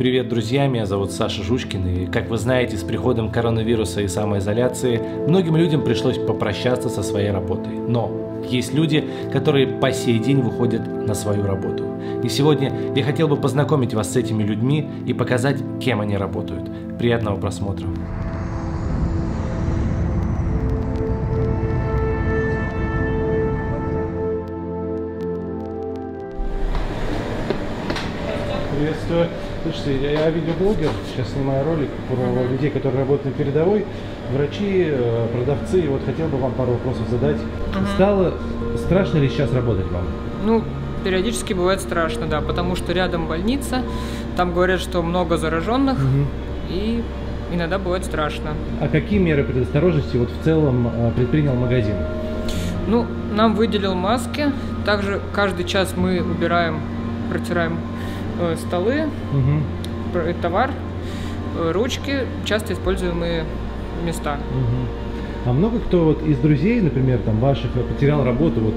Привет, друзья, меня зовут Саша Жучкин, и, как вы знаете, с приходом коронавируса и самоизоляции многим людям пришлось попрощаться со своей работой. Но есть люди, которые по сей день выходят на свою работу. И сегодня я хотел бы познакомить вас с этими людьми и показать, кем они работают. Приятного просмотра. Приветствую. Слушайте, я видеоблогер, сейчас снимаю ролик про людей, которые работают на передовой, врачи, э, продавцы. И вот хотел бы вам пару вопросов задать. Стало страшно ли сейчас работать вам? Ну, периодически бывает страшно, да, потому что рядом больница, там говорят, что много зараженных, и иногда бывает страшно. А какие меры предосторожности вот в целом э, предпринял магазин? Ну, нам выделил маски, также каждый час мы убираем, протираем э, столы, пр- товар, э, ручки, часто используемые места. Мгм. А много кто вот из друзей, например, там ваших, потерял работу вот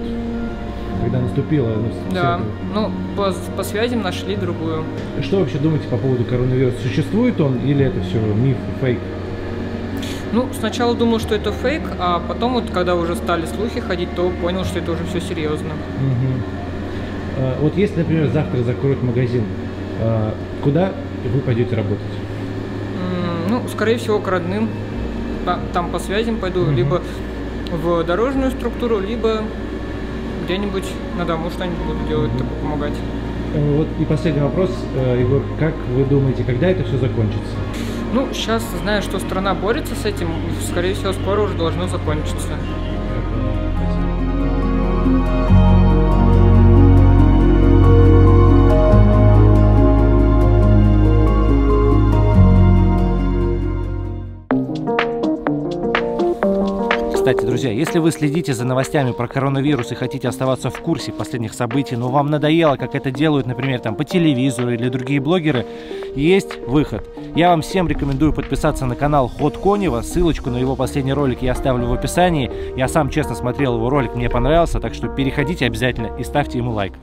когда наступило? ну, Да, ну, по, по связям нашли другую. Что вообще думаете по поводу коронавируса? Существует он или это все миф, фейк? Ну, сначала думал, что это фейк, а потом вот, когда уже стали слухи ходить, то понял, что это уже все серьезно. Мгм. А, Вот если, например, завтра закроют магазин, а, куда вы пойдете работать? Ну, скорее всего, к родным. Та- Там по связям пойду, Мгм. либо в дорожную структуру, либо где-нибудь на дому что-нибудь буду делать, так помогать. Э, Вот и последний вопрос, э, Егор, как вы думаете, когда это все закончится? Ну, сейчас, зная, что страна борется с этим, скорее всего, скоро уже должно закончиться. Друзья, если вы следите за новостями про коронавирус и хотите оставаться в курсе последних событий, но вам надоело, как это делают, например, там по телевизору или другие блогеры, есть выход. Я вам всем рекомендую подписаться на канал Ход Конева. Ссылочку на его последний ролик я оставлю в описании. Я сам честно смотрел его ролик, мне понравился, так что переходите обязательно и ставьте ему лайк.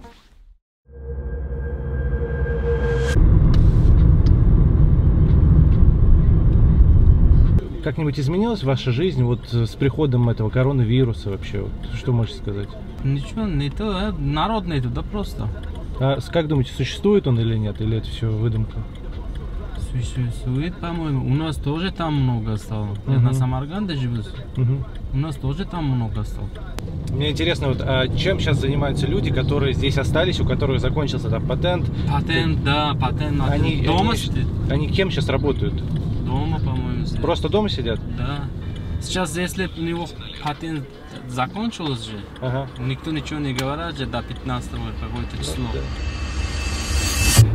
Как-нибудь изменилась ваша жизнь вот э, с приходом этого коронавируса вообще? Вот, что можете сказать? Ничего, не то, э, народ нету, да просто. А как думаете, существует он или нет? Или это все выдумка? Существует, по-моему. У нас тоже там много стало. Я Мгм. на Самарганде живу. Мгм. У нас тоже там много стало. Мне интересно, вот, а чем сейчас занимаются люди, которые здесь остались, у которых закончился там патент? Патент, да, патент. Они, дома они, они кем сейчас работают? Дома, по-моему, сидит. Просто дома сидят? Да. Сейчас, если у него патент закончился же, Ага. никто ничего не говорит же до 15 какое-то число.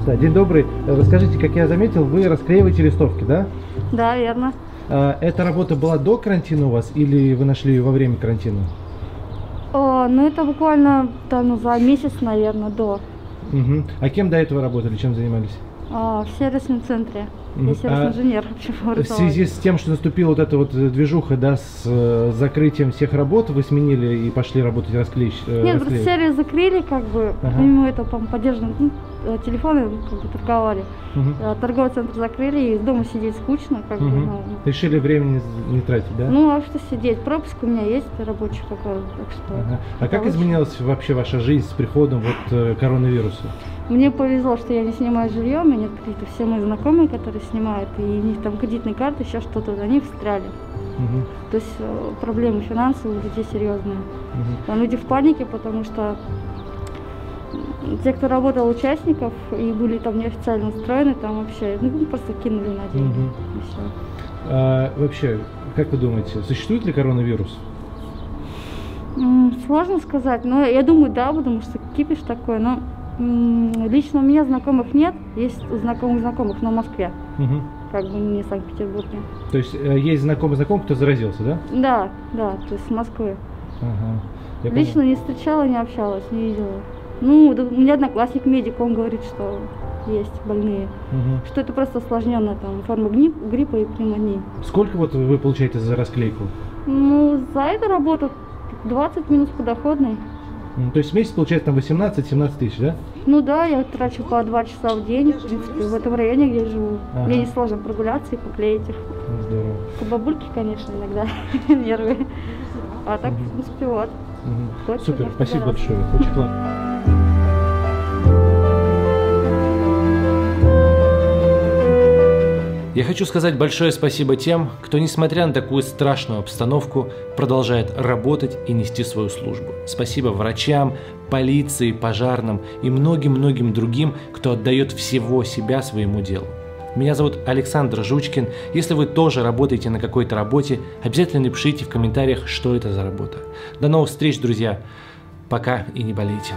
Да, день добрый. Расскажите, как я заметил, вы расклеиваете листовки, да? Да, верно. А, эта работа была до карантина у вас или вы нашли ее во время карантина? О, ну это буквально там, ну, за месяц, наверное, до. Мгм. А кем до этого работали, чем занимались? А, в сервисном центре. Я сервисный А В связи с тем, что наступила вот эта вот э, движуха, да, с э, закрытием всех работ, вы сменили и пошли работать расклеить? э, Нет, просто сервис закрыли, как бы, Ага. помимо этого, по поддерживаем ну, телефоны, как бы торговали. А, Торговый центр закрыли, и из дома сидеть скучно, как бы, Мгм. ну, Решили времени не тратить, да? ну, а что сидеть? Пропуск у меня есть рабочий такой, так что... Ага. А как изменилась вообще ваша жизнь с приходом вот коронавируса? Мне повезло, что я не снимаю жилье, у меня кредитов. Все мои знакомые, которые снимают, и у них там кредитные карты, еще что-то, они встряли. Мгм. То есть э, проблемы финансовые у людей серьезные. Мгм. Там люди в панике, потому что те, кто работал участников и были там неофициально устроены, там вообще ну, просто кинули на деньги. И всё. А, вообще, как вы думаете, существует ли коронавирус? Сложно сказать, но я думаю, да, потому что кипиш такой, но лично у меня знакомых нет, есть у знакомых знакомых, но в Москве, Мгм. как бы не в Санкт-Петербурге. То есть э, есть знакомый знакомый, кто заразился, да? Да, да, то есть с Москвы. Ага. Я Лично понял. не встречала, не общалась, не видела. Ну, да, у меня одноклассник медик, он говорит, что есть больные. Мгм. Что это просто осложненная там форма гни- гриппа и пневмонии. Сколько вот вы получаете за расклейку? Ну, за эту работу 20 минус подоходный. М, То есть в месяц получается там 18-17 тысяч, да? Ну да, я трачу по два часа в день, в принципе, в этом районе, где я живу. Ага. Мне несложно прогуляться и поклеить их. Здорово. По бабульке, конечно, иногда нервы. А так, в принципе, вот. Точно, Супер, спасибо большое. Очень классно. Я хочу сказать большое спасибо тем, кто, несмотря на такую страшную обстановку, продолжает работать и нести свою службу. Спасибо врачам, полиции, пожарным и многим-многим другим, кто отдает всего себя своему делу. Меня зовут Александр Жучкин. Если вы тоже работаете на какой-то работе, обязательно напишите в комментариях, что это за работа. До новых встреч, друзья. Пока и не болейте.